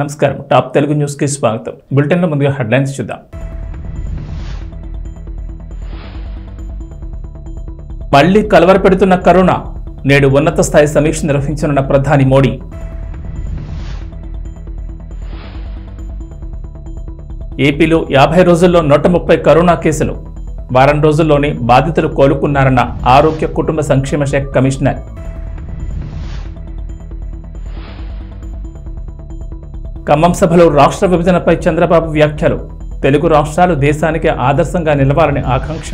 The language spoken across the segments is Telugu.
నమస్కారం. టాప్ తెలుగు న్యూస్కి స్వాగతం. బులెటిన్లో ముందుగా హెడ్లైన్స్ చూద్దాం. మళ్ళీ కలవరపెడుతున్న కరోనా నేడు ఉన్నత స్థాయి సమీక్ష నిర్వహించనున్న ప్రధాని మోడీ. ఏపీలో యాభై రోజుల్లో నూట ముప్పై కరోనా కేసులు. వారం రోజుల్లోనే బాధితులు కోలుకున్నారన్న ఆరోగ్య కుటుంబ సంక్షేమ శాఖ కమిషనర్ ఖమ్మం సభలో రాష్ట్ర విభజనపై చంద్రబాబు వ్యాఖ్యలు. తెలుగు రాష్ట్రాలు దేశానికి ఆదర్శంగా నిలవాలని ఆకాంక్ష.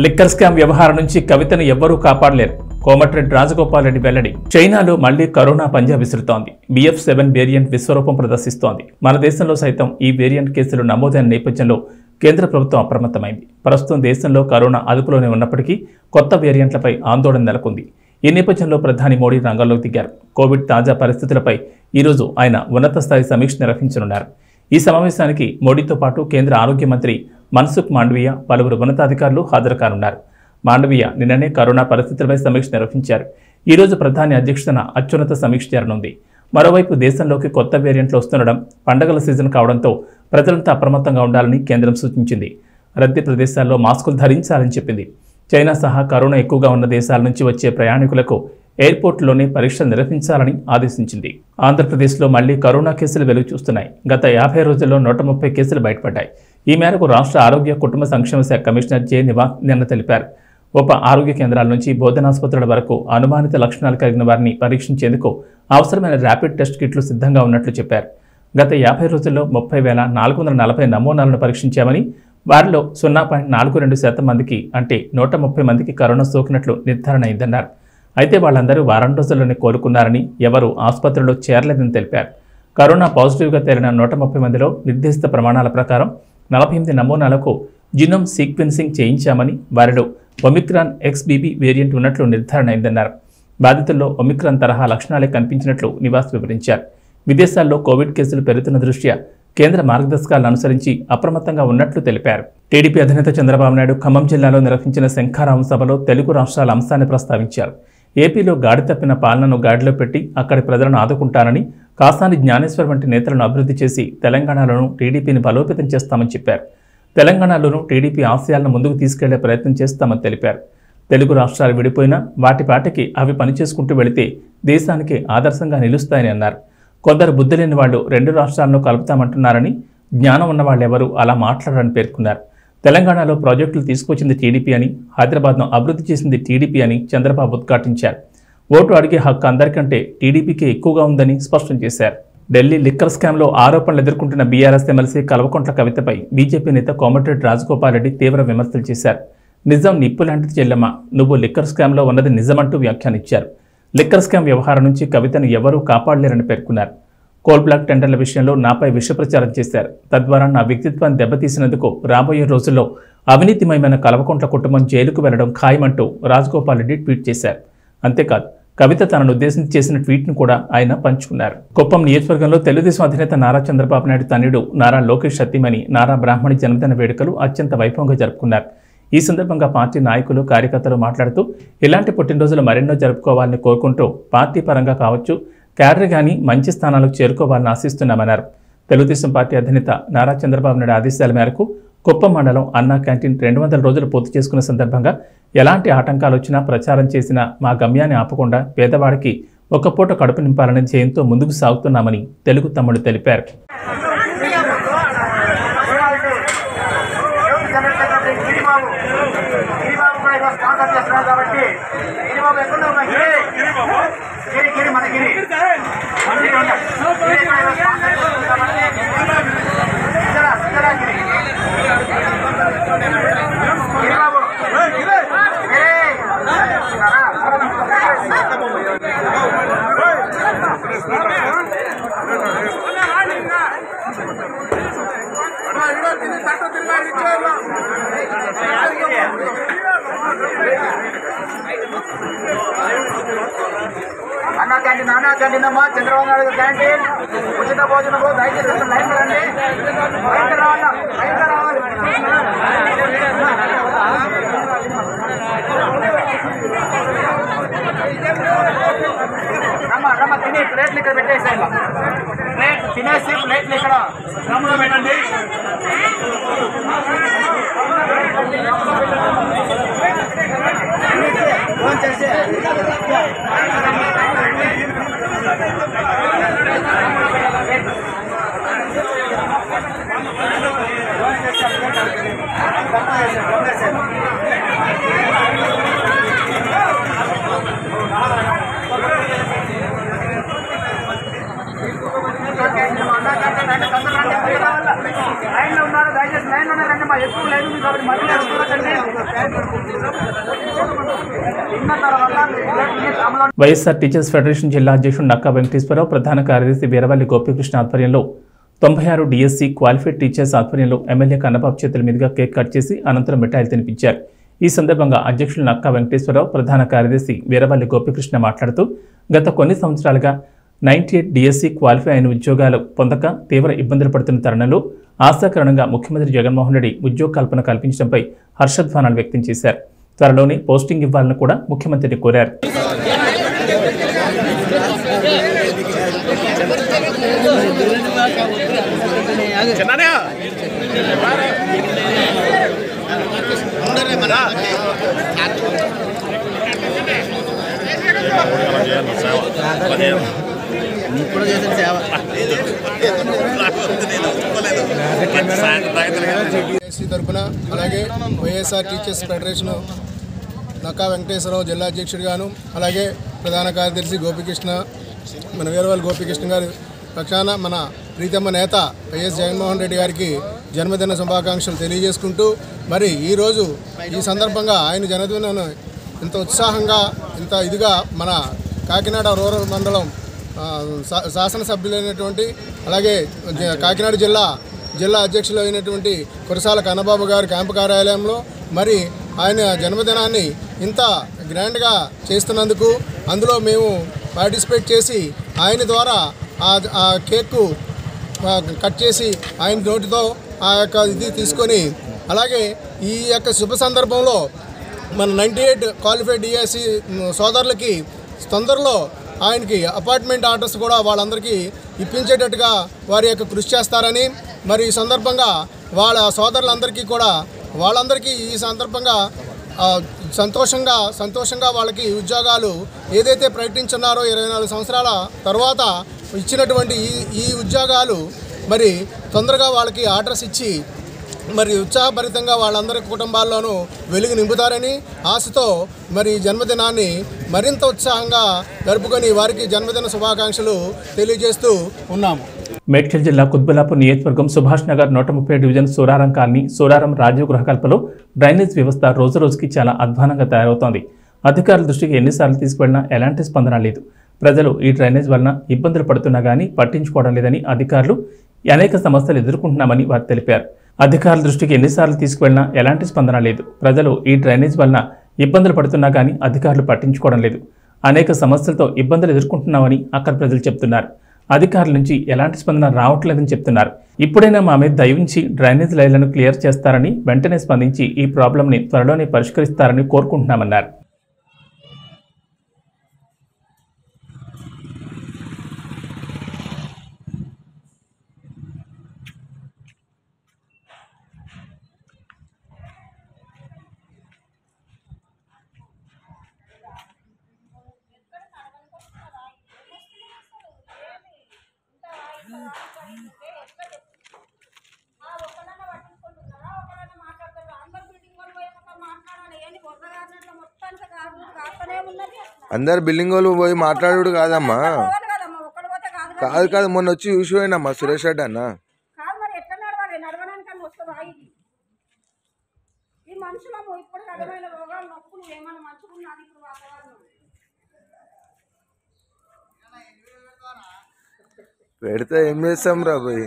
లిక్కర్ స్కామ్ వ్యవహారం నుంచి కవితను ఎవ్వరూ కాపాడలేరు. కోమటిరెడ్డి రాజగోపాల్ రెడ్డి వెల్లడి. చైనాలో మళ్ళీ కరోనా పంజా విసురుతోంది. బిఎఫ్ సెవెన్ వేరియంట్ విశ్వరూపం ప్రదర్శిస్తోంది. మన దేశంలో సైతం ఈ వేరియంట్ కేసులు నమోదైన నేపథ్యంలో కేంద్ర ప్రభుత్వం అప్రమత్తమైంది. ప్రస్తుతం దేశంలో కరోనా అదుపులోనే ఉన్నప్పటికీ కొత్త వేరియంట్లపై ఆందోళన నెలకొంది. ఈ నేపథ్యంలో ప్రధాని మోడీ రంగంలోకి దిగారు. కోవిడ్ తాజా పరిస్థితులపై ఈరోజు ఆయన ఉన్నత స్థాయి సమీక్ష నిర్వహించనున్నారు. ఈ సమావేశానికి మోడీతో పాటు కేంద్ర ఆరోగ్య మంత్రి మన్సుఖ్ మాండవీయ పలువురు ఉన్నతాధికారులు హాజరు కానున్నారు మాండవీయ నిన్ననే కరోనా పరిస్థితులపై సమీక్ష నిర్వహించారు. ఈరోజు ప్రధాని అధ్యక్షతన అత్యున్నత సమీక్ష జరగనుంది మరోవైపు దేశంలోకి కొత్త వేరియంట్లు వస్తుండడం పండగల సీజన్ కావడంతో ప్రజలంతా అప్రమత్తంగా ఉండాలని కేంద్రం సూచించింది. రద్దీ ప్రదేశాల్లో మాస్కులు ధరించాలని చెప్పింది. చైనా సహా కరోనా ఎక్కువగా ఉన్న దేశాల నుంచి వచ్చే ప్రయాణికులకు ఎయిర్పోర్టులోనే పరీక్షలు నిర్వహించాలని ఆదేశించింది. ఆంధ్రప్రదేశ్లో మళ్ళీ కరోనా కేసులు వెలుగు చూస్తున్నాయి గత యాభై రోజుల్లో నూట ముప్పై కేసులు బయటపడ్డాయి. ఈ మేరకు రాష్ట్ర ఆరోగ్య కుటుంబ సంక్షేమ శాఖ కమిషనర్ జె నివాస్ నిన్న తెలిపారు. ఉప ఆరోగ్య కేంద్రాల నుంచి బోధనాసుపత్రుల వరకు అనుమానిత లక్షణాలు కలిగిన వారిని పరీక్షించేందుకు అవసరమైన ర్యాపిడ్ టెస్ట్ కిట్లు సిద్ధంగా ఉన్నట్లు చెప్పారు. గత యాభై రోజుల్లో ముప్పై వేల నాలుగు వందల నలభై నమూనాలను పరీక్షించామని వారిలో సున్నా పాయింట్ నాలుగు రెండు శాతం మందికి అంటే నూట ముప్పై మందికి కరోనా సోకినట్లు నిర్ధారణ అయిందన్నారు. అయితే వాళ్ళందరూ వారం రోజుల్లోనే కోలుకున్నారని ఎవరూ ఆసుపత్రిలో చేరలేదని తెలిపారు. కరోనా పాజిటివ్గా తేలిన నూట ముప్పై మందిలో నిర్దేశిత ప్రమాణాల ప్రకారం నలభై ఎనిమిది నమూనాలకు జినోమ్ సీక్వెన్సింగ్ చేయించామని వారిలో ఒమిక్రాన్ ఎక్స్బీబీ వేరియంట్ ఉన్నట్లు నిర్ధారణ అయిందన్నారు. బాధితుల్లో ఒమిక్రాన్ తరహా లక్షణాలే కనిపించినట్లు నివాస్ వివరించారు. విదేశాల్లో కోవిడ్ కేసులు పెరుగుతున్న దృష్ట్యా కేంద్ర మార్గదర్శకాలను అనుసరించి అప్రమత్తంగా ఉన్నట్లు తెలిపారు. టీడీపీ అధినేత చంద్రబాబు నాయుడు ఖమ్మం జిల్లాలో నిర్వహించిన శంఖారామ సభలో తెలుగు రాష్ట్రాల అంశాన్ని ప్రస్తావించారు. ఏపీలో గాడి తప్పిన పాలనను గాడిలో పెట్టి అక్కడి ప్రజలను ఆదుకుంటానని కాసాని జ్ఞానేశ్వర్ వంటి నేతలను అభివృద్ధి చేసి తెలంగాణలోనూ టీడీపీని బలోపేతం చేస్తామని చెప్పారు. తెలంగాణలోనూ టీడీపీ ఆశయాలను ముందుకు తీసుకెళ్ళే ప్రయత్నం చేస్తామని తెలిపారు. తెలుగు రాష్ట్రాలు విడిపోయినా వాటి పాటికి అవి పనిచేసుకుంటూ వెళితే దేశానికి ఆదర్శంగా నిలుస్తాయని అన్నారు. కొందరు బుద్ధి లేని వాళ్ళు రెండు రాష్ట్రాలను కలుపుతామంటున్నారని జ్ఞానం ఉన్న వాళ్ళెవరూ అలా మాట్లాడారని పేర్కొన్నారు. తెలంగాణలో ప్రాజెక్టులు తీసుకొచ్చింది టీడీపీ అని హైదరాబాద్ను అభివృద్ధి చేసింది టీడీపీ అని చంద్రబాబు ఉద్ఘాటించారు. ఓటు అడిగే హక్కు అందరికంటే టీడీపీకే ఎక్కువగా ఉందని స్పష్టం చేశారు. ఢిల్లీ లిక్కర్ స్కామ్లో ఆరోపణలు ఎదుర్కొంటున్న బీఆర్ఎస్ ఎమ్మెల్సీ కల్వకుంట్ల కవితపై బీజేపీ నేత కోమటిరెడ్డి రాజగోపాల్ రెడ్డి తీవ్ర విమర్శలు చేశారు. నిజం నిప్పు లాంటిది నువ్వు లిక్కర్ స్కామ్లో ఉన్నది నిజమంటూ వ్యాఖ్యానించారు. లిక్కర్ స్కామ్ వ్యవహారం నుంచి కవితను ఎవరూ కాపాడలేరని పేర్కొన్నారు. కోల్ బ్లాక్ టెండర్ల విషయంలో నాపై విషప్రచారం చేశారు. తద్వారా నా వ్యక్తిత్వాన్ని దెబ్బతీసినందుకు రాబోయే రోజుల్లో అవినీతిమయమైన కలవకుంట్ల కుటుంబం జైలుకు వెళ్ళడం ఖాయమంటూ రాజగోపాల్ రెడ్డి ట్వీట్ చేశారు. అంతేకాదు కవిత తనను ఉద్దేశించి చేసిన ట్వీట్ను కూడా ఆయన పంచుకున్నారు. కుప్పం నియోజకవర్గంలో తెలుగుదేశం అధినేత నారా చంద్రబాబు నాయుడు తనయుడు నారా లోకేష్ సత్యమణి నారా బ్రాహ్మణి జన్మదిన వేడుకలు అత్యంత వైభవంగా జరుపుకున్నారు. ఈ సందర్భంగా పార్టీ నాయకులు కార్యకర్తలు మాట్లాడుతూ ఇలాంటి పుట్టినరోజులు మరెన్నో జరుపుకోవాలని కోరుకుంటూ పార్టీ పరంగా కావచ్చు క్యాడర్ కానీ మంచి స్థానాలకు చేరుకోవాలని ఆశిస్తున్నామన్నారు. తెలుగుదేశం పార్టీ అధినేత నారా చంద్రబాబు నాయుడు ఆదేశాల మేరకు కుప్పం మండలం అన్నా క్యాంటీన్ రెండు వందల రోజులు పూర్తి చేసుకున్న సందర్భంగా ఎలాంటి ఆటంకాలు వచ్చినా ప్రచారం చేసినా మా గమ్యాన్ని ఆపకుండా పేదవాడికి ఒక పూట కడుపు నింపాలనే జయంతో ముందుకు సాగుతున్నామని తెలుగు తమ్ముడు తెలిపారు గిరిబాబు గిరిబాబు కూడా ఇక్కడ స్పాన్సర్ చేస్తున్నారు కాబట్టి గిరిబాబు ఎక్కడ ఉన్నావు గిరి గిరి గిరి మన గిరి గిరి ఉన్నాడు. గిరి ఇక్కడ ఇక్కడ స్పాన్సర్ చేస్తుంది కాబట్టి సిద్ధరా సిద్ధరా గిరి గిరిబాబు గిరి అన్న క్యాంటీన్ అన్న చంద్రబాబు నాయుడు క్యాంటీన్ ఉచిత భోజనము దయచేసి లైన్ రండి. లైన్ రావాలి లైన్ రావాలి. రమ్మ రమ్మ తిని ప్లేట్లు ఇక్కడ పెట్టేసేయాలి ప్లేట్ తినేసి ప్లేట్లు ఇక్కడ రమ్ములో పెట్టండి. ఫోన్ చేసి. లైన్లో ఉన్నారు దయచేసి లైన్లో రండి మా ఎక్కువ లైన్ ఉంది కాబట్టి మళ్ళీ చూడకండి తిన్న వైఎస్ఆర్ టీచర్స్ ఫెడరేషన్ జిల్లా అధ్యక్షుడు నక్కా వెంకటేశ్వరరావు ప్రధాన కార్యదర్శి వీరవల్లి గోపికృష్ణ ఆధ్వర్యంలో తొంభై ఆరు డిఎస్సి క్వాలిఫైడ్ టీచర్స్ ఆధ్వర్యంలో ఎమ్మెల్యే కన్నబాబు చేతుల మీదుగా కేక్ కట్ చేసి అనంతరం మిఠాయిలు తినిపించారు. ఈ సందర్భంగా అధ్యక్షులు నక్కా వెంకటేశ్వరరావు ప్రధాన కార్యదర్శి వీరవల్లి గోపీకృష్ణ మాట్లాడుతూ గత కొన్ని సంవత్సరాలుగా నైన్టీ ఎయిట్ డిఎస్సి క్వాలిఫై అయిన ఉద్యోగాలు పొందక తీవ్ర ఇబ్బందులు పడుతున్న తరుణంలో ఆశాకరణంగా ముఖ్యమంత్రి జగన్మోహన్ రెడ్డి ఉద్యోగ కల్పన కల్పించడంపై హర్షధ్వానాలు వ్యక్తం చేశారు. త్వరలోనే పోస్టింగ్ ఇవ్వాలని కూడా ముఖ్యమంత్రిని కోరారు. ఎస్సీ తరఫున అలాగే YSR teachers federation Nakka Venkateswararao జిల్లా అధ్యక్షుడిగాను అలాగే ప్రధాన కార్యదర్శి గోపికృష్ణ మన వీరవల్లి గోపికృష్ణ గారు పక్షాన మన ప్రీతమ్మ నేత వైఎస్ జగన్మోహన్ రెడ్డి గారికి జన్మదిన శుభాకాంక్షలు తెలియజేసుకుంటూ మరి ఈరోజు ఈ సందర్భంగా ఆయన జన్మదినం ఇంత ఉత్సాహంగా ఇంత ఇదిగా మన కాకినాడ రూరల్ మండలం శా- శాసనసభ్యులైనటువంటి అలాగే కాకినాడ జిల్లా జిల్లా అధ్యక్షులు అయినటువంటి కురసాల కన్నబాబు గారి క్యాంపు కార్యాలయంలో మరి ఆయన జన్మదినాన్ని ఇంత గ్రాండ్గా చేస్తున్నందుకు అందులో మేము పార్టిసిపేట్ చేసి ఆయన ద్వారా ఆ ఆ కేక్కు కట్ చేసి ఆయన నోటితో ఆ యొక్క ఇది తీసుకొని అలాగే ఈ యొక్క శుభ సందర్భంలో మన నైంటీ ఎయిట్ క్వాలిఫైడ్ డిఎస్సి సోదరులకి తొందరలో ఆయనకి అపార్ట్మెంట్ ఆర్డర్స్ కూడా వాళ్ళందరికీ ఇప్పించేటట్టుగా వారి యొక్క కృషి చేస్తారని మరి ఈ సందర్భంగా వాళ్ళ సోదరులందరికీ కూడా వాళ్ళందరికీ ఈ సందర్భంగా సంతోషంగా సంతోషంగా వాళ్ళకి ఉద్యోగాలు ఏదైతే ప్రకటించున్నారో ఇరవై నాలుగు సంవత్సరాల తర్వాత ఇచ్చినటువంటి ఈ ఈ ఉద్యోగాలు మరి తొందరగా వాళ్ళకి ఆర్డర్స్ ఇచ్చి మరి ఉత్సాహభరితంగా వాళ్ళందరి కుటుంబాల్లోనూ వెలుగు నింపుతారని ఆశతో మరి జన్మదినాన్ని మరింత ఉత్సాహంగా జరుపుకొని వారికి జన్మదిన శుభాకాంక్షలు తెలియజేస్తూ ఉన్నాము. మేడ్చల్ జిల్లా కుత్బులాపూర్ నియోజకవర్గం సుభాష్ నగర్ నూట ముప్పై డివిజన్ సూరారం కాలనీ సూరారం రాజీవ్ గృహకల్పలో డ్రైనేజ్ వ్యవస్థ రోజు రోజుకి చాలా అధ్వానంగా తయారవుతోంది. అధికారుల దృష్టికి ఎన్నిసార్లు తీసుకువెళ్ళినా ఎలాంటి స్పందన లేదు. ప్రజలు ఈ డ్రైనేజ్ వలన ఇబ్బందులు పడుతున్నా కానీ పట్టించుకోవడం లేదని అధికారులు అనేక సమస్యలు ఎదుర్కొంటున్నామని వారు తెలిపారు. అధికారుల దృష్టికి ఎన్నిసార్లు తీసుకువెళ్ళినా ఎలాంటి స్పందన లేదు. ప్రజలు ఈ డ్రైనేజ్ వలన ఇబ్బందులు పడుతున్నా కానీ అధికారులు పట్టించుకోవడం లేదు. అనేక సమస్యలతో ఇబ్బందులు ఎదుర్కొంటున్నామని అక్కడ ప్రజలు చెప్తున్నారు. అధికారుల నుంచి ఎలాంటి స్పందన రావట్లేదని చెప్తున్నారు. ఇప్పుడైనా మా మీద దయవించి డ్రైనేజ్ లైన్లను క్లియర్ చేస్తారని వెంటనే స్పందించి ఈ ప్రాబ్లంని త్వరలోనే పరిష్కరిస్తారని కోరుకుంటున్నామన్నారు. అందరు బిల్డింగ్ వాళ్ళు పోయి మాట్లాడు కాదమ్మా. కాదు కాదు మొన్న వచ్చి చూసి పోయినమ్మా సురేష్ రెడ్డి అన్న. పెడితే ఏం చేస్తాం రా పోయి?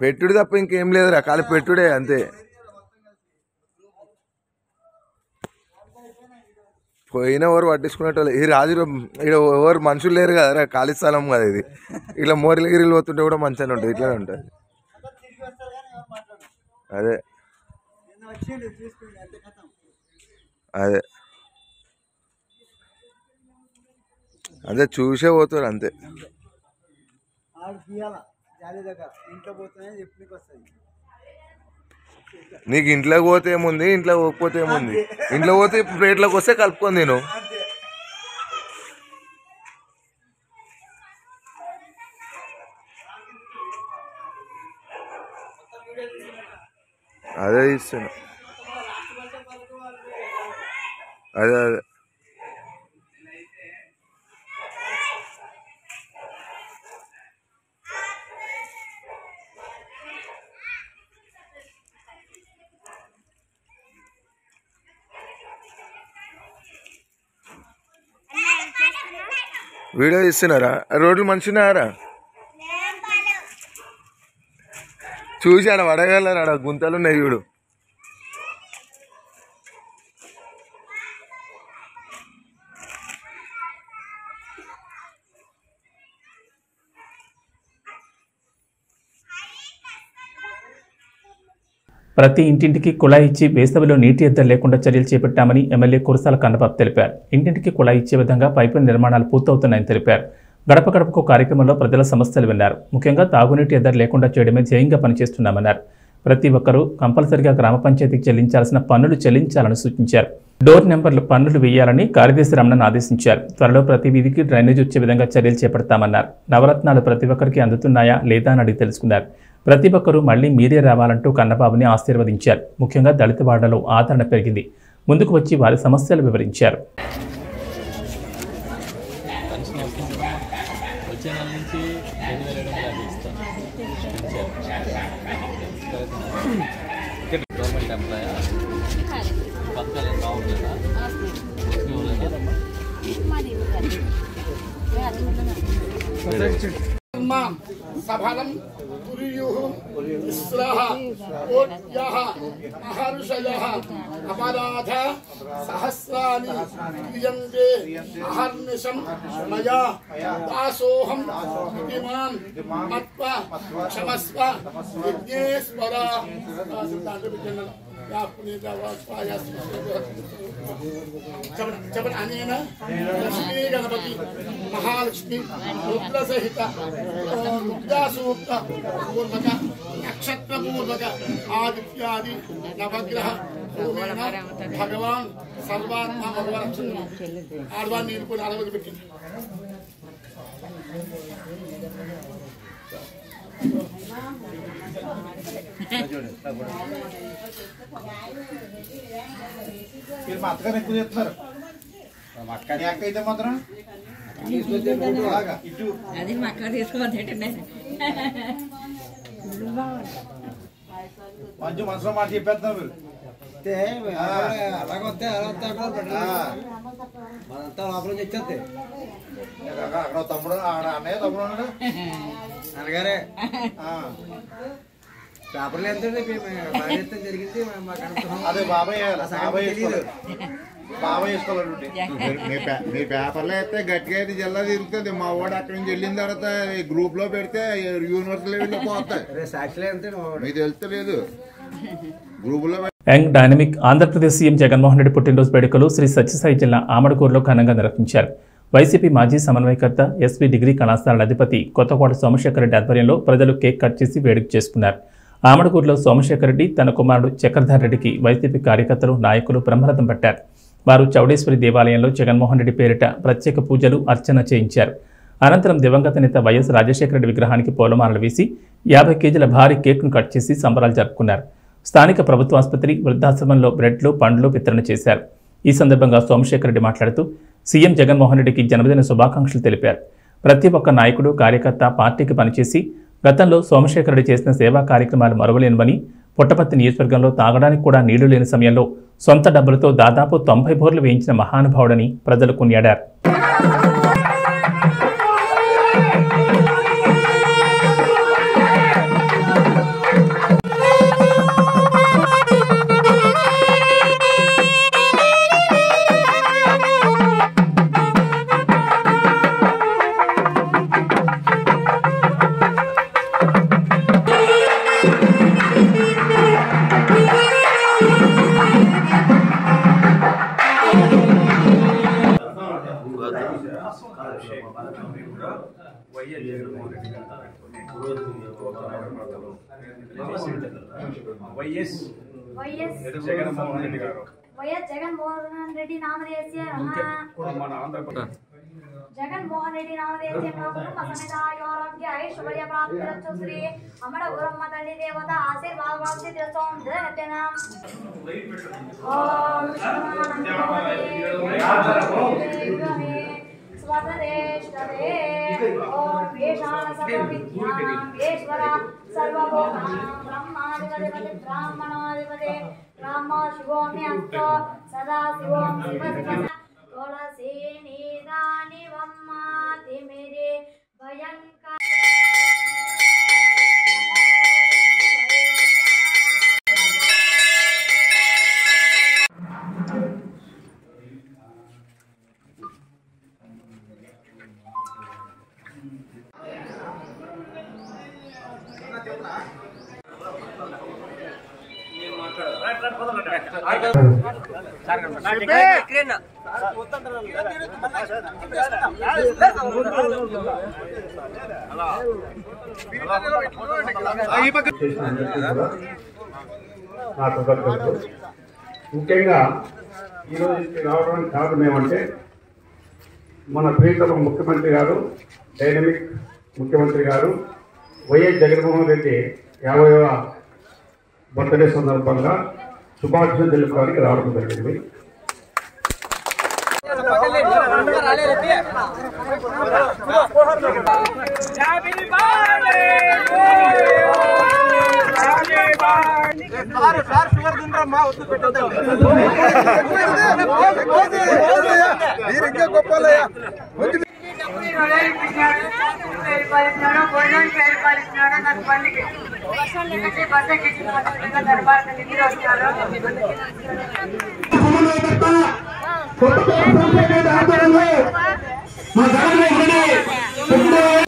పెట్టుడు తప్ప ఇంకేం లేదురా కాలి పెట్టుడే అంతే. పోయిన ఎవరు పట్టించుకునేటోళ్ళు. ఈ రాజు ఇక్కడ ఎవరు మనుషులు లేరు కదా ఖాళీ స్థలం కదా ఇది. ఇట్లా మోరిలగిరిలు పోతుంటే కూడా మంచిగానే ఉంటుంది ఇట్లానే ఉంటుంది. అదే. అదే. అదే చూసే పోతారు అంతే. ఇంట్లో పోతేనే చెప్పనికి వస్తుంది నీకు ఇంట్లోకి పోతే ఏముంది? ఇంట్లో పోకపోతే ఏముంది? ఇంట్లో పోతే ప్లేట్లోకి వస్తే కలుపుకొని నేను అదే ఇస్తున్నా. అదే అదే. వీడియో ఇస్తున్నారా రోడ్లు మంచిగున్నారా చూసి ఆడ పడగలరు గుంతలు ఉన్నాయి చూడు. ప్రతి ఇంటింటికి కుళాయి ఇచ్చి వేసవిలో నీటి ఎద్దరు లేకుండా చర్యలు చేపట్టామని ఎమ్మెల్యే కురసాల కన్నబాబు తెలిపారు. ఇంటింటికి కుళాయి ఇచ్చే విధంగా పైపు నిర్మాణాలు పూర్తవుతున్నాయని తెలిపారు. గడప గడపకు కార్యక్రమంలో ప్రజల సమస్యలు విన్నారు. ముఖ్యంగా తాగునీటి ఎద్దరు లేకుండా చేయడమే ధ్యేయంగా పనిచేస్తున్నామన్నారు. ప్రతి ఒక్కరూ కంపల్సరిగా గ్రామ పంచాయతీకి చెల్లించాల్సిన పన్నులు చెల్లించాలని సూచించారు. డోర్ నెంబర్లు పన్నులు వేయాలని కార్యదర్శి రమణను ఆదేశించారు. త్వరలో ప్రతి వీధికి డ్రైనేజ్ వచ్చే విధంగా చర్యలు చేపడతామన్నారు. నవరత్నాలు ప్రతి ఒక్కరికి అందుతున్నాయా లేదా అని అడిగి తెలుసుకున్నారు. ప్రతి ఒక్కరూ మళ్ళీ మీరే రావాలంటూ కన్నబాబుని ఆశీర్వదించారు. ముఖ్యంగా దళిత వాడలో ఆదరణ పెరిగింది. ముందుకు వచ్చి వారి సమస్యలు వివరించారు. గవర్నమెంట్ सम्मान सफलम महर्षयः। अपराध सहस्राणि क्रियन्ते अहर्निशं मया दासोऽहं इमान् मत्वा क्षमस्व विघ्नेश्वर चमनानेन लक्ष्मी महालक्ष्मी रुद्रसहित दुग्धासूक्त पूर्वक नक्षत्रपूर्वक नवग्रह भगवान सर्वात्मा भगवान రుద్ర సహిత రుద్రాసూక్త పూర్వక నక్షత్ర పూర్వక ఆదిత్యాది నవగ్రహ భూమేన భగవాన్ సర్వాత్మ భగవాన్ ఆడవాన్ని నిలుపుని అలవది పెట్టింది మీరు మా అత్తగారు ఎక్కువ చెప్తున్నారు మా అక్క నీ అక్క అయితే మాత్రం బాగా ఇటు అది మా అక్కడ తీసుకోవద్దంటే మంచి మనసులో మాట చెప్పేస్తున్నారు మీరు అలాగ వస్తే అలా వస్తే అక్కడ. మనంతా లోపల నుంచి వచ్చేస్తే. అక్కడ తమ్ముడు ఆడ అన్నయ్య తమ్ముడు ఉన్నాడు. అనగారే ఆ, పేపర్లు ఎంత ఎత్తం జరిగింది. అదే బాబాయ్ బాబాయ్ బాబాయ్ వేసుకోవాలి మీ పేపర్లో అయితే గట్టిగా అయితే జిల్లా తిరుగుతుంది. మా వాడు అక్కడి నుంచి వెళ్ళిన తర్వాత గ్రూప్లో పెడితే యూనివర్సిటీ లెవెల్లో పోతాయి. సాక్షిలో ఎంత మీకు తెలుస్తలేదు గ్రూప్లో young dynamic Andhra Pradesh CM Jaganmohan Reddy పుట్టినరోజు వేడుకలు శ్రీ సత్యసాయి జిల్లా ఆమడకూరులో ఘనంగా నిర్వహించారు. వైసీపీ మాజీ సమన్వయకర్త ఎస్వీ డిగ్రీ కళాశాల అధిపతి కొత్తకోట సోమశేఖర రెడ్డి ఆధ్వర్యంలో ప్రజలు కేక్ కట్ చేసి వేడుక చేసుకున్నారు. ఆమడకూరులో సోమశేఖర్ రెడ్డి తన కుమారుడు చక్రధర్ రెడ్డికి వైసీపీ కార్యకర్తలు నాయకులు బ్రహ్మరథం పట్టారు. వారు చౌడేశ్వరి దేవాలయంలో జగన్మోహన్ రెడ్డి పేరిట ప్రత్యేక పూజలు అర్చన చేయించారు. అనంతరం దివంగత నేత వైఎస్ రాజశేఖర రెడ్డి విగ్రహానికి పూలమాలలు వేసి యాభై కేజీల భారీ కేక్ను కట్ చేసి సంబరాలు జరుపుకున్నారు. స్థానిక ప్రభుత్వ ఆసుపత్రి వృద్ధాశ్రమంలో బ్రెడ్లు పండ్లు వితరణ చేశారు. ఈ సందర్భంగా సోమశేఖర్ రెడ్డి మాట్లాడుతూ సీఎం జగన్మోహన్ రెడ్డికి జన్మదిన శుభాకాంక్షలు తెలిపారు. ప్రతి ఒక్క నాయకుడు కార్యకర్త పార్టీకి పనిచేసి గతంలో సోమశేఖర్ రెడ్డి చేసిన సేవా కార్యక్రమాలు మరవలేనివని పుట్టపర్తి నియోజకవర్గంలో తాగడానికి కూడా నీళ్ళు లేని సమయంలో సొంత డబ్బులతో దాదాపు తొంభై బోర్లు వేయించిన మహానుభావుడని ప్రజలు కొనియాడారు. వైఎస్ వైఎస్ జగన్మోహన్ రెడ్డి గారు వైఎస్ జగన్మోహన్ రెడ్డి నామధేయస్య మన ఆంధ్రప్రదేశ్ జగన్మోహన్ రెడ్డి నామధేయస్య కుటుంబ సమేత ఆరోగ్య ఐశ్వర్య ప్రాప్తిరస్తు శ్రీ అమర గురమ్మ తల్లి దేవత ఆశీర్వాద వాక్య దివసం జగత్యన ఓం స్వదరేష్టరే ఓం వేషాన సర్వవిద్యానామేశ్వర సర్వభూతానాం मा ब्राह्मदिवरे ब्राह्म शिवो मे अत्र सदा शिवोले दानि मेरे भयङ्कर ముఖ్యంగా ఈరోజు రావడానికి కారణం ఏమంటే మన ప్రియతమ ముఖ్యమంత్రి గారు డైనమిక్ ముఖ్యమంత్రి గారు వైఎస్ జగన్మోహన్ రెడ్డి యాభైవ బర్త్డే సందర్భంగా శుభాక్షతలు కార్యక్రమం జరిగింది మీరింకే గొప్పలయ్యా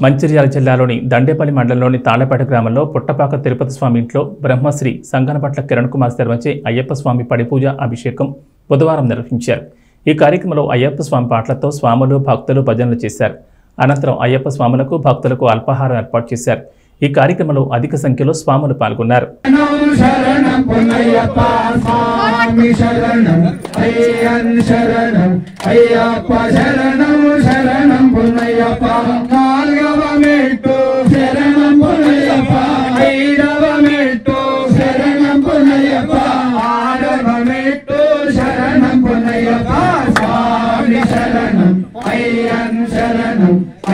మంచిర్యాల జిల్లాలోని దండేపల్లి మండలంలోని తాళ్ళపేట గ్రామంలో పుట్టపాక తిరుపతి స్వామి ఇంట్లో బ్రహ్మశ్రీ సంగనపట్ల కిరణ్ కుమార్ శర్మచే అయ్యప్ప స్వామి పడిపూజ అభిషేకం బుధవారం నిర్వహించారు. ఈ కార్యక్రమంలో అయ్యప్ప స్వామి పాటలతో స్వాములు భక్తులు భజనలు చేశారు. అనంతరం అయ్యప్ప స్వాములకు భక్తులకు అల్పాహారం ఏర్పాటు చేశారు. ఈ కార్యక్రమంలో అధిక సంఖ్యలో స్వాములు పాల్గొన్నారు. శరణం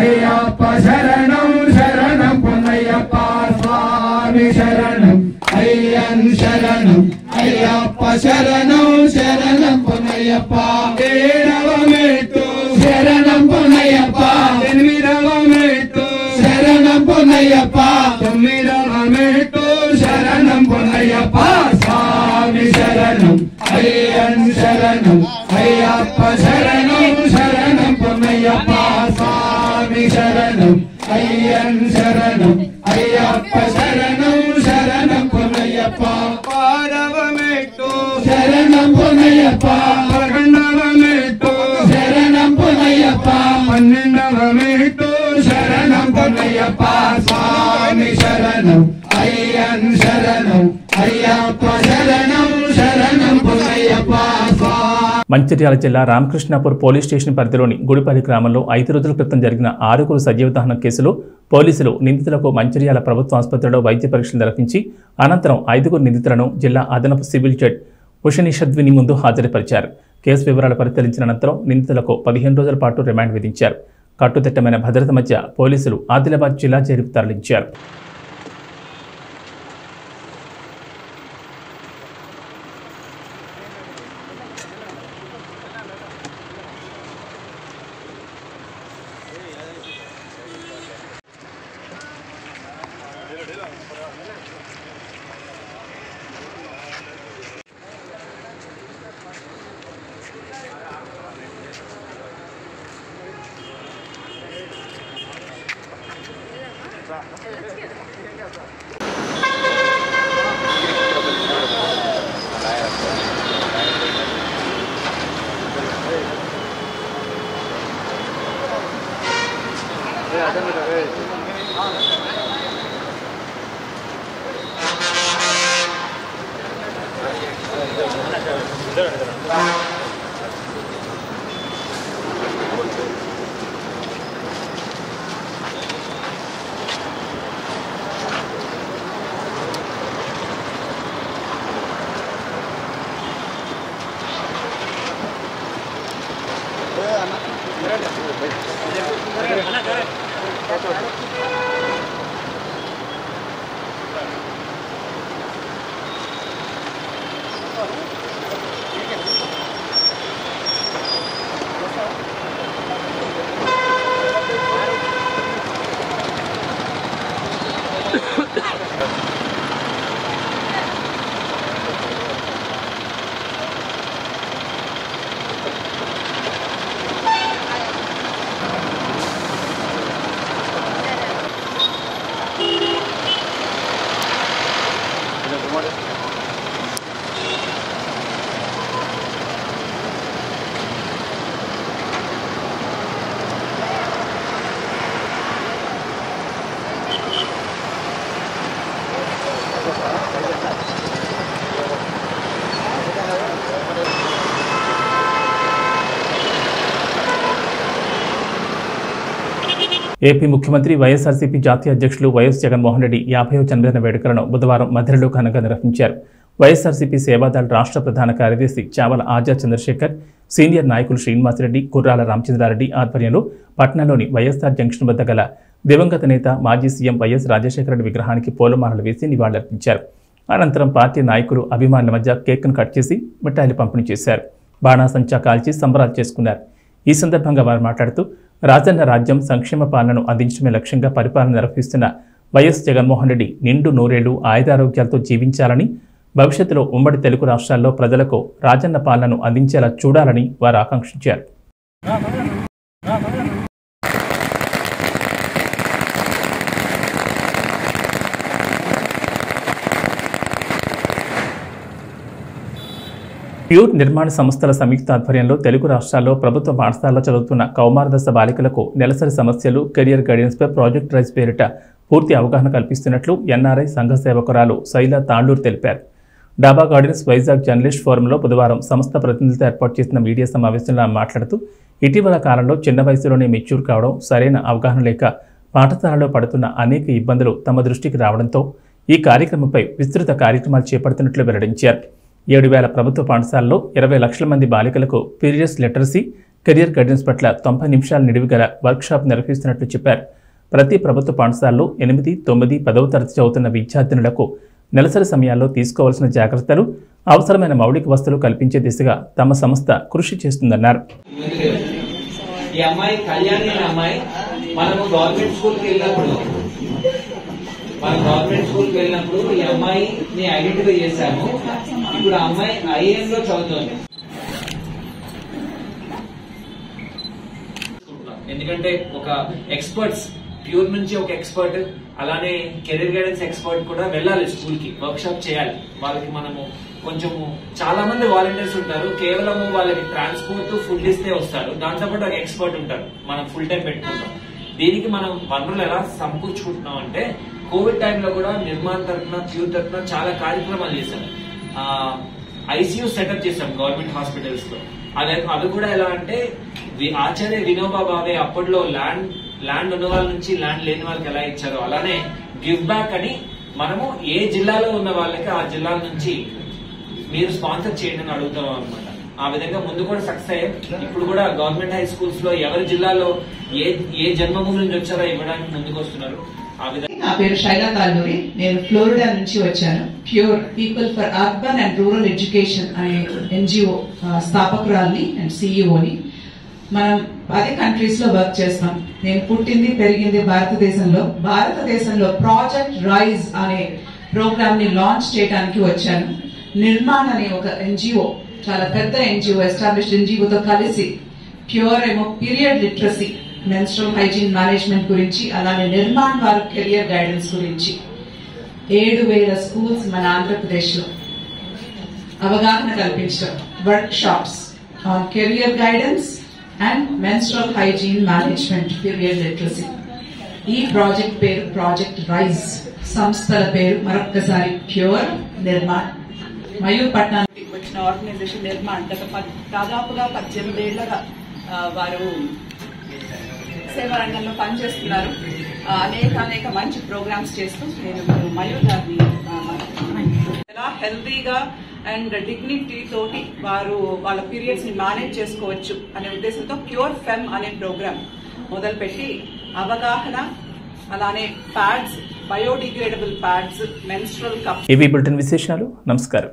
అయ్యప్ప శరణం శరణం పొన్నయ్యప్ప స్వామి శరణం. అయ్యన్ శరణం అయ్యప్ప శరణం శరణం పొన్నయ్యప్ప. ఏడవ మెట్టు శరణం పొన్నయ్యప్ప. ఎనిమిదవ మెట్టు శరణం పొన్నయ్యప్ప. తొమ్మిదవ మెట్టు శరణం పొన్నయ్యప్ప. స్వామి శరణం అయ్యన్ శరణం. శరణం అయ్యన్ శరణం అయ్యప్ప శరణం శరణం పొన్నయ్యప్ప పారవ మెట్టు శరణం మంచిర్యాల జిల్లా రామకృష్ణాపూర్ పోలీస్ స్టేషన్ పరిధిలోని గుడిపల్లి గ్రామంలో ఐదు రోజుల క్రితం జరిగిన ఆరుగురు సజీవ దహనం కేసులో పోలీసులు నిందితులకు మంచిర్యాల ప్రభుత్వ ఆసుపత్రిలో వైద్య పరీక్షలు నిర్వహించి అనంతరం ఐదుగురు నిందితులను జిల్లా అదనపు సివిల్ జడ్ హుషనిషద్విని ముందు హాజరుపరిచారు. కేసు వివరాలు పరిశీలించిన అనంతరం నిందితులకు పదిహేను రోజుల పాటు రిమాండ్ విధించారు. కట్టుదిట్టమైన భద్రత మధ్య పోలీసులు ఆదిలాబాద్ జిల్లా జైలుకు తరలించారు. Gracias. Ha ha ha! AP ముఖ్యమంత్రి వైఎస్ఆర్సీపీ జాతీయ అధ్యక్షులు వైఎస్ జగన్మోహన్ రెడ్డి యాభైవ జన్మదిన వేడుకలను బుధవారం మధ్యలో ఘనంగా నిర్వహించారు. వైఎస్ఆర్సీపీ సేవాదళ రాష్ట్ర ప్రధాన కార్యదర్శి చావల ఆజాద్ చంద్రశేఖర్ సీనియర్ నాయకులు శ్రీనివాసరెడ్డి కుర్రాల రామచంద్రారెడ్డి ఆధ్వర్యంలో పట్నంలోని వైఎస్ఆర్ జంక్షన్ వద్ద గల దివంగత నేత మాజీ సీఎం వైఎస్ రాజశేఖర రెడ్డి విగ్రహానికి పూలమాలలు వేసి నివాళులర్పించారు. అనంతరం పార్టీ నాయకులు అభిమానుల మధ్య కేక్ను కట్ చేసి మిఠాయిలు పంపిణీ చేశారు. బాణాసంచా కాల్చి సంబరాలు చేసుకున్నారు. ఈ సందర్భంగా వారు మాట్లాడుతూ రాజన్న రాజ్యం సంక్షేమ పాలనను అందించడమే లక్ష్యంగా పరిపాలన నిర్వహిస్తున్న వైఎస్ జగన్మోహన్ రెడ్డి నిండు నూరేళ్ళు ఆయుధారోగ్యాలతో జీవించాలని భవిష్యత్తులో ఉమ్మడి తెలుగు రాష్ట్రాల్లో ప్రజలకు రాజన్న పాలనను అందించేలా చూడాలని వారు ఆకాంక్షించారు. ప్యూర్ నిర్మాణ సంస్థల సంయుక్త ఆధ్వర్యంలో తెలుగు రాష్ట్రాల్లో ప్రభుత్వ పాఠశాలలో చదువుతున్న కౌమారదశ బాలికలకు నెలసరి సమస్యలు కెరియర్ గైడెన్స్పై ప్రాజెక్ట్ రైజ్ పేరిట పూర్తి అవగాహన కల్పిస్తున్నట్లు ఎన్ఆర్ఐ సంఘ సేవకురాలు శైల తాండూర్ తెలిపారు. డాబా గార్డెన్స్ వైజాగ్ జర్నలిస్ట్ ఫోరంలో బుధవారం సంస్థ ప్రతినిధులతో ఏర్పాటు చేసిన మీడియా సమావేశంలో ఆమె మాట్లాడుతూ ఇటీవల కాలంలో చిన్న వయసులోనే మెచ్యూర్ కావడం సరైన అవగాహన లేక పాఠశాలలో పడుతున్న అనేక ఇబ్బందులు తమ దృష్టికి రావడంతో ఈ కార్యక్రమంపై విస్తృత కార్యక్రమాలు చేపడుతున్నట్లు వెల్లడించారు. ఏడు వేల ప్రభుత్వ పాఠశాలలో ఇరవై లక్షల మంది బాలికలకు పీరియస్ లిటరసీ కెరియర్ గైడెన్స్ పట్ల తొంభై నిమిషాల నిడివి గల వర్క్షాప్ నిర్వహిస్తున్నట్లు చెప్పారు. ప్రతి ప్రభుత్వ పాఠశాలలో ఎనిమిది తొమ్మిది పదవ తరగతి చదువుతున్న విద్యార్థినులకు నెలసరి సమయాల్లో తీసుకోవాల్సిన జాగ్రత్తలు అవసరమైన మౌలిక వసతులు కల్పించే దిశగా తమ సంస్థ కృషి చేస్తుందన్నారు. ఈ అమ్మాయి కళ్యాణి అమ్మాయి మనము గవర్నమెంట్ స్కూల్కి వెళ్ళినప్పుడు మనం గవర్నమెంట్ స్కూల్కి వెళ్ళినప్పుడు ఈ అమ్మాయిని ఐడెంటిఫై చేశాము. ఇప్పుడు ఆ అమ్మాయి ఐఏఎం లో చదువుతోంది ఎందుకంటే ఒక ఎక్స్పర్ట్స్ ప్యూర్ నుంచి ఒక ఎక్స్పర్ట్ అలానే కెరీర్ గైడెన్స్ ఎక్స్పర్ట్ కూడా వెళ్ళాలి స్కూల్కి వర్క్ షాప్ చేయాలి. వాళ్ళకి మనము కొంచెము చాలా మంది వాలంటీర్స్ ఉంటారు. కేవలం వాళ్ళకి ట్రాన్స్పోర్ట్ ఫుడ్ ఇస్తే వస్తారు. దాంతో పాటు ఒక ఎక్స్పర్ట్ ఉంటారు మనం ఫుల్ టైం పెట్టుకుంటాం. దీనికి మనం వనరులు ఎలా సమకూర్చుకుంటున్నాం అంటే కోవిడ్ టైంలో కూడా నిర్మాణ తరఫున ప్యూర్ తరఫున చాలా కార్యక్రమాలు చేశారు. ఐసీయూ సెటప్ చేశాం గవర్నమెంట్ హాస్పిటల్స్లో. అదే అవి కూడా ఎలా అంటే వి- ఆచార్య వినోబా భావే అప్పట్లో ల్యాండ్ ల్యాండ్ ఉన్న వాళ్ళ నుంచి ల్యాండ్ లేని వాళ్ళకి ఎలా ఇచ్చారో అలానే గివ్ బ్యాక్ అని మనము ఏ జిల్లాలో ఉన్న వాళ్ళకి ఆ జిల్లాల నుంచి మీరు స్పాన్సర్ చేయండి అని అడుగుతాం అనమాట ఆ విధంగా ముందు కూడా సక్సెస్ అయ్యాం. ఇప్పుడు కూడా గవర్నమెంట్ హై స్కూల్స్లో ఎవరి జిల్లాలో ఏ ఏ జన్మభూమి నుంచి వచ్చారో ఇవ్వడానికి ముందుకు వస్తున్నారు. ఆ విధంగా నా పేరు శైలా తాల్లూరి. నేను ఫ్లోరిడా నుంచి వచ్చాను. Pure people for urban and rural education అనే ఎన్జిఓ స్థాపకురాల్ని అండ్ సిఇఓని మనం పది కంట్రీస్లో వర్క్ చేస్తాం. నేను పుట్టింది పెరిగింది భారతదేశంలో. భారతదేశంలో ప్రాజెక్ట్ రైజ్ అనే ప్రోగ్రామ్ని లాంచ్ చేయడానికి వచ్చాను. నిర్మాణ్ అనే ఒక ఎన్జిఓ చాలా పెద్ద ఎన్జిఓ ఎస్టాబ్లిష్డ్ ఎన్జిఓతో కలిసి ప్యూర్ ఏమో period literacy menstrual hygiene management గురించి అలానే నిర్మాణ్ వారి కెరియర్ గైడెన్స్ గురించి. ఏడు వేల స్కూల్స్ మన ఆంధ్రప్రదేశ్లో అవగాహన కల్పించడం. Workshops on career guidance and menstrual hygiene management career literacy ఈ ప్రాజెక్ట్ పేరు ప్రాజెక్ట్ రైజ్ సంస్థల పేరు మరొక్కసారి ప్యూర్ నిర్మాణ్ మయూర్పట్నానికి వచ్చిన ఆర్గనైజేషన్ నిర్మాణ్ గత దాదాపుగా పద్దెనిమిది ఏళ్ళుగా వారు సేవా రంగంలో పనిచేస్తున్నారు. అనేక అనేక మంచి ప్రోగ్రామ్స్ చేస్తూ నేను మయూర్ గారిని ఎలా హెల్తీగా అండ్ డిగ్నిటీ తోటి వారు వాళ్ళ పీరియడ్స్ని మేనేజ్ చేసుకోవచ్చు అనే ఉద్దేశంతో ప్యూర్ ఫెమ్ అనే ప్రోగ్రామ్ మొదలుపెట్టి అవగాహన అలానే pads biodegradable pads menstrual cup ఇవి బులెటిన్ విశేషాలు? నమస్కారం.